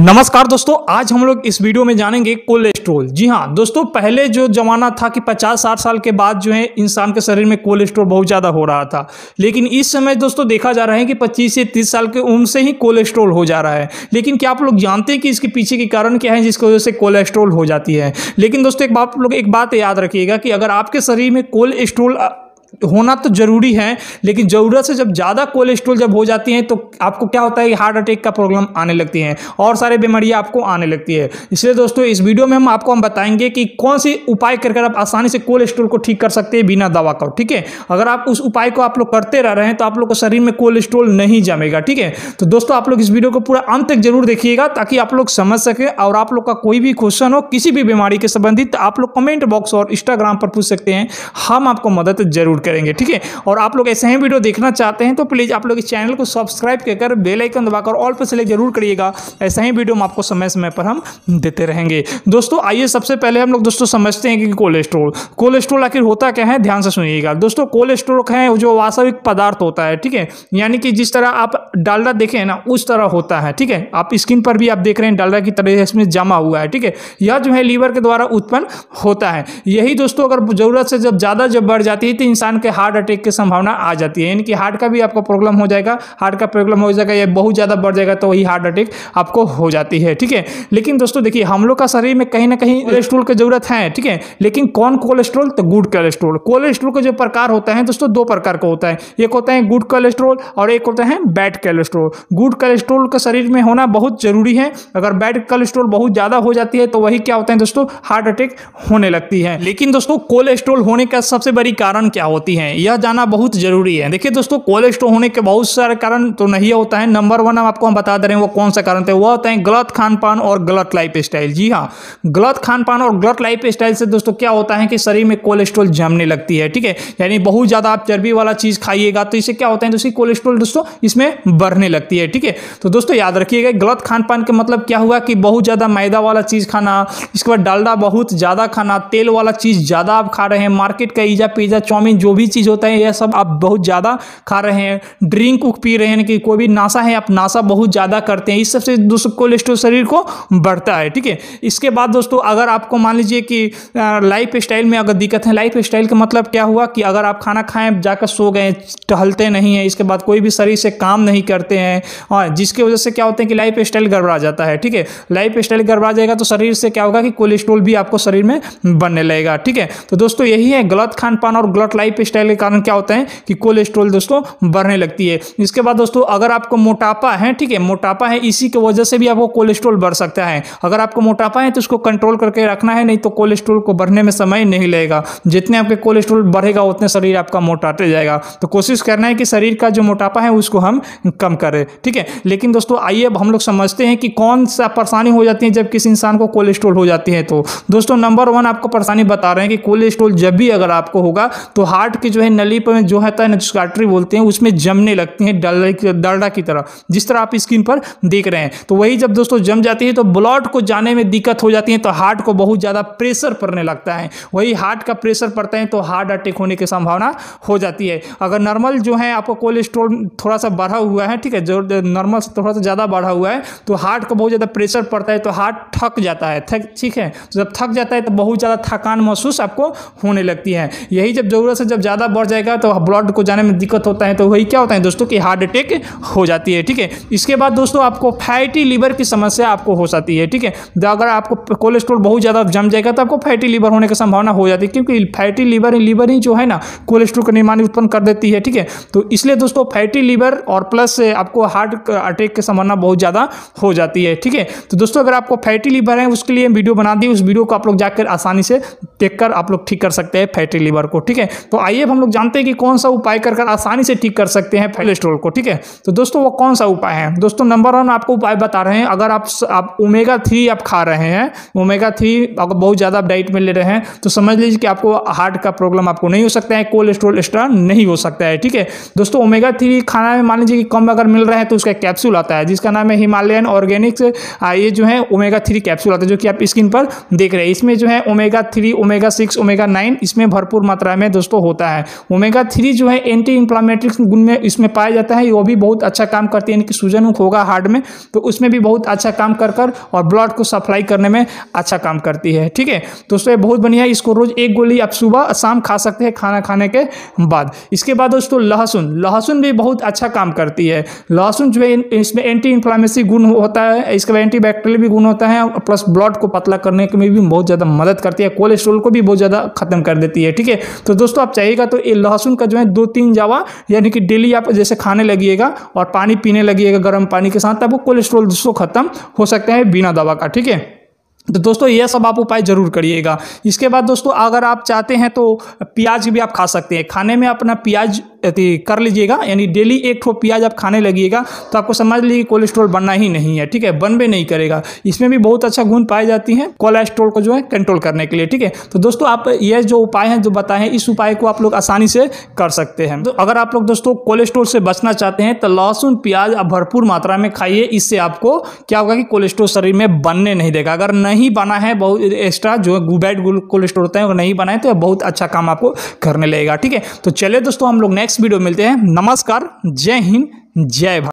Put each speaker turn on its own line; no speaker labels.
नमस्कार दोस्तों, आज हम लोग इस वीडियो में जानेंगे कोलेस्ट्रॉल। जी हाँ दोस्तों, पहले जो जमाना था कि 50-60 साल के बाद जो है, इंसान के शरीर में कोलेस्ट्रॉल बहुत ज़्यादा हो रहा था। लेकिन इस समय दोस्तों, देखा जा रहा है कि 25 से 30 साल के उम्र से ही कोलेस्ट्रॉल हो जा रहा है। लेकिन क्या आप लोग जानते हैं कि इसके पीछे के कारण क्या है, जिसकी वजह से कोलेस्ट्रॉल हो जाती है? लेकिन दोस्तों, एक बात लोग एक बात याद रखिएगा कि अगर आपके शरीर में कोलेस्ट्रॉल होना तो ज़रूरी है, लेकिन ज़रूरत से जब ज़्यादा कोलेस्ट्रोल जब हो जाती है तो आपको क्या होता है कि हार्ट अटैक का प्रॉब्लम आने लगती है और सारे बीमारियाँ आपको आने लगती है। इसलिए दोस्तों, इस वीडियो में हम आपको हम बताएँगे कि कौन सी उपाय कर कर आप आसानी से कोलेस्ट्रोल को ठीक कर सकते हैं बिना दवा का, ठीक है? अगर आप उस उपाय को आप लोग करते रह रहे हैं तो आप लोग को शरीर में कोलेस्ट्रोल नहीं जमेगा, ठीक है? तो दोस्तों, आप लोग इस वीडियो को पूरा अंत तक ज़रूर देखिएगा, ताकि आप लोग समझ सके और आप लोग का कोई भी क्वेश्चन हो, किसी भी बीमारी के संबंधित, आप लोग कमेंट बॉक्स और इंस्टाग्राम पर पूछ सकते हैं। हम आपको मदद ज़रूर करेंगे, ठीक है? और आप लोग ऐसे ही वीडियो देखना चाहते हैं तो प्लीज़ आप लोग इस चैनल को सब्सक्राइब कर बेल आइकन दबाकर ऑल पर सिलेक्ट ज़रूर करिएगा। ऐसा ही वीडियो हम आपको समय समय पर हम देते रहेंगे। दोस्तों, आइए सबसे पहले हम लोग दोस्तों समझते हैं कि कोलेस्ट्रोल कोलेस्ट्रोल आखिर होता क्या है? ध्यान से सुनिएगा। दोस्तों कोलेस्ट्रोल है? जो वास्तविक पदार्थ होता है, ठीक है? यानी कि जिस तरह आप डालडा देखें ना, उस तरह होता है, ठीक है? आप स्किन पर भी आप देख रहे हैं, डालडा की तरह इसमें जमा हुआ है, ठीक है? यह जो है लीवर के द्वारा उत्पन्न होता है। यही दोस्तों, अगर ज़रूरत से जब ज़्यादा जब बढ़ जाती है तो इंसान के हार्ट अटैक की संभावना आ जाती है। यानी कि हार्ट का भी आपको प्रॉब्लम हो जाएगा, हार्ट का प्रॉब्लम हो जाएगा या बहुत ज़्यादा बढ़ जाएगा तो वही हार्ट अटैक आपको हो जाती है, ठीक है? लेकिन दोस्तों देखिए, हम लोग का शरीर में कहीं ना कहीं कोलेस्ट्रोल की ज़रूरत है, ठीक है? लेकिन कौन कोलेस्ट्रोल? तो गुड कोलेस्ट्रोल। कोलेस्ट्रोल का जो प्रकार होता है दोस्तों, दो प्रकार का होता है। एक होता है गुड कोलेस्ट्रोल और एक होता है बैड कोलेस्ट्रोल। गुड कोलेस्ट्रोल का शरीर में होना बहुत ज़रूरी है। अगर बैड कोलेस्ट्रोल बहुत ज़्यादा हो जाती है तो वही क्या होता है दोस्तों? हार्ट अटैक होने लगती है। लेकिन दोस्तों, कोलेस्ट्रोल होने का सबसे बड़ी कारण क्या होता है? यह जाना बहुत ज़रूरी है। देखिए दोस्तों कोलेस्ट्रॉल होने के बहुत सारे कारण तो नहीं होता है। नंबर वन हम आपको हम बता दे रहे हैं वो कौन सा कारण थे? वो होता है गलत खान पान और गलत लाइफ स्टाइल जी हाँ गलत खान पान और गलत लाइफ स्टाइल से दोस्तों क्या होता है कि शरीर में कोलेस्ट्रॉल जमने लगती है, ठीक है? यानी बहुत ज़्यादा आप चर्बी वाला चीज़ खाइएगा तो इससे क्या होता है? दोस्तों कोलेस्ट्रॉल दोस्तों इसमें बढ़ने लगती है, ठीक है? तो दोस्तों याद रखिएगा, गलत खान पान के मतलब क्या हुआ कि बहुत ज़्यादा मैदा वाला चीज़ खाना, इसके बाद डालडा बहुत ज़्यादा खाना, तेल वाला चीज़ ज़्यादा आप खा रहे हैं मार्केट का ईजा पिज़्ज़ा चाउमीन, जो भी चीज़ होता है, यह सब आप बहुत ज़्यादा खा रहे हैं। ड्रिंक उक पी रहे हैं कि कोई भी नाशा है, आप नाशा बहुत ज़्यादा करते हैं। इस सबसे दोस्तों कोलेस्ट्रोल शरीर को बढ़ता है, ठीक है? इसके बाद दोस्तों, अगर आपको मान लीजिए कि लाइफ स्टाइल में अगर दिक्कत है लाइफ स्टाइल का मतलब क्या हुआ कि अगर आप खाना खाएँ, जाकर सो गए, टहलते नहीं हैं, इसके बाद कोई भी शरीर से काम नहीं करते हैं, और जिसकी वजह से क्या होते हैं कि लाइफ स्टाइल गड़बड़ा जाता है, ठीक है? लाइफ स्टाइल गड़बड़ा जाएगा तो शरीर से क्या होगा कि कोलेस्ट्रोल भी आपको शरीर में बनने लगेगा, ठीक है? तो दोस्तों, यही है गलत खान पान और गलत लाइफ स्टाइल के कारण क्या होता है कि कोलेस्ट्रोल दोस्तों बढ़ने लगती है। इसके बाद दोस्तों, अगर आपको मोटापा है, ठीक है, मोटापा है, इसी की वजह से भी आपको कोलेस्ट्रोल बढ़ सकता है। अगर आपको मोटापा है तो उसको कंट्रोल करके रखना है, नहीं तो कोलेस्ट्रोल को बढ़ने में समय नहीं लगेगा। जितने आपके कोलेस्ट्रोल बढ़ेगा, उतने शरीर आपका मोटाते जाएगा। तो कोशिश करना है कि शरीर का जो मोटापा है, उसको हम कम करें, ठीक है? लेकिन दोस्तों, आइए अब हम लोग समझते हैं कि कौन सा परेशानी हो जाती है जब किसी इंसान को कोलेस्ट्रोल हो जाती है। तो दोस्तों, नंबर वन आपको परेशानी बता रहे हैं कि कोलेस्ट्रोल जब भी अगर आपको होगा तो हार्ट की जो है नली पर जो है जिसको आर्टरी बोलते हैं, उसमें जमने लगती हैं डलडा की तरह। जिस तरह आप स्क्रीन पर देख रहे हैं। तो वही जब दोस्तों जम जाती है तो ब्लड को जाने में दिक्कत हो जाती है तो हार्ट को बहुत ज़्यादा प्रेशर पड़ने लगता है। वही हार्ट का प्रेशर पड़ता है तो हार्ट अटैक होने की संभावना हो जाती है। अगर नॉर्मल जो है आपको कोलेस्ट्रोल थोड़ा सा बढ़ा हुआ है, ठीक है, जो नॉर्मल से थोड़ा सा ज़्यादा बढ़ा हुआ है तो हार्ट को बहुत ज़्यादा प्रेशर पड़ता है तो हार्ट थक जाता है, ठीक है? तो जब थक जाता है तो बहुत ज़्यादा थकान महसूस आपको होने लगती है। यही जब ज़रूरत से जब ज़्यादा बढ़ जाएगा तो ब्लड को जाने में दिक्कत होता है तो वही क्या होता है दोस्तों कि हार्ट अटैक हो जाती है, ठीक है? इसके बाद दोस्तों आपको फैटी लीवर की समस्या आपको हो सकती है, ठीक है? अगर आपको कोलेस्ट्रॉल बहुत ज़्यादा जम जाएगा तो आपको फैटी लीवर होने की संभावना हो जाती है, क्योंकि फैटी लीवर लीवर ही जो है ना, कोलेस्ट्रॉल का निर्माण उत्पन्न कर देती है, ठीक है? तो इसलिए दोस्तों फैटी लीवर और प्लस आपको हार्ट अटैक की संभावना बहुत ज़्यादा हो जाती है, ठीक है? तो दोस्तों अगर आपको फैटी लीवर है, उसके लिए वीडियो बना दी, उस वीडियो को आप लोग जाकर आसानी से देखकर आप लोग ठीक कर सकते हैं फैटी लीवर को, ठीक है? तो आइए हम लोग जानते हैं कि कौन सा उपाय कर आसानी से ठीक कर सकते हैं कोलेस्ट्रोल को, ठीक है? तो दोस्तों, वो कौन सा उपाय है? दोस्तों नंबर वन आपको उपाय बता रहे हैं, अगर आप आप ओमेगा थ्री आप खा रहे हैं ओमेगा थ्री अगर बहुत ज़्यादा आप डाइट में ले रहे हैं तो समझ लीजिए कि आपको हार्ट का प्रॉब्लम आपको नहीं हो सकता है कोलेस्ट्रोल एक्स्ट्रा नहीं हो सकता है, ठीक है? दोस्तों ओमेगा थ्री खाना में मान लीजिए कि कम अगर मिल रहा है तो उसका कैप्सूल आता है, जिसका नाम है हिमालयन ऑर्गेनिक्स ये जो है ओमेगा थ्री कैप्सूल आता है, जो कि आप स्क्रीन पर देख रहे हैं। इसमें जो है omega three omega six omega nine इसमें भरपूर मात्रा में दोस्तों होता है। ओमेगा थ्री जो है एंटी इंफ्लामेटरी गुण में इसमें पाया जाता है। वो भी बहुत अच्छा काम करती है। यानी कि सूजन होगा हार्ट में तो उसमें भी बहुत अच्छा काम कर कर और ब्लड को सप्लाई करने में अच्छा काम करती है। ठीक है? दोस्तों, ये बहुत बढ़िया है। इसको रोज एक गोली आप सुबह शाम खा सकते हैं खाना खाने के बाद। इसके बाद दोस्तों, लहसुन। लहसुन भी बहुत अच्छा काम करती है। लहसुन जो है, इसमें एंटी इन्फ्लामेसी गुण होता है। इसके बाद एंटी बैक्टीरियल भी गुण होता है प्लस ब्लड को पतला करने में भी बहुत ज़्यादा मदद करती है। कोलेस्ट्रोल को भी बहुत ज़्यादा खत्म कर देती है। ठीक है? तो दोस्तों, आप चाहिएगा तो ये लहसुन का जो है दो तीन जावा, यानी कि डेली आप जैसे खाने लगिएगा और पानी पीने लगिएगा गर्म पानी के साथ, तब वो कोलेस्ट्रोल दोस्तों खत्म हो सकता है बिना दवा का, ठीक है? तो दोस्तों यह सब आप उपाय ज़रूर करिएगा। इसके बाद दोस्तों अगर आप चाहते हैं तो प्याज भी आप खा सकते हैं। खाने में अपना प्याज कर लीजिएगा, यानी डेली एक ठो प्याज आप खाने लगिएगा तो आपको समझ लीजिए कोलेस्ट्रॉल बनना ही नहीं है, ठीक है? बन भी नहीं करेगा। इसमें भी बहुत अच्छा गुण पाई जाती है कोलेस्ट्रॉल को जो है कंट्रोल करने के लिए, ठीक है? तो दोस्तों, आप ये जो उपाय हैं, जो बताए हैं इस उपाय को आप लोग आसानी से कर सकते हैं। तो अगर आप लोग दोस्तों कोलेस्ट्रोल से बचना चाहते हैं तो लहसुन, प्याज आप भरपूर मात्रा में खाइए, इससे आपको क्या होगा कि कोलेस्ट्रोल शरीर में बनने नहीं देगा। अगर नहीं बना है, बहुत एक्स्ट्रा जो है बैड कोलेस्ट्रॉल होता है, अगर नहीं बना है तो बहुत अच्छा काम आपको करने लगेगा, ठीक है? तो चलिए दोस्तों, हम लोग नेक्स्ट नेक्स्ट वीडियो मिलते हैं। नमस्कार जय हिंद जय भारत।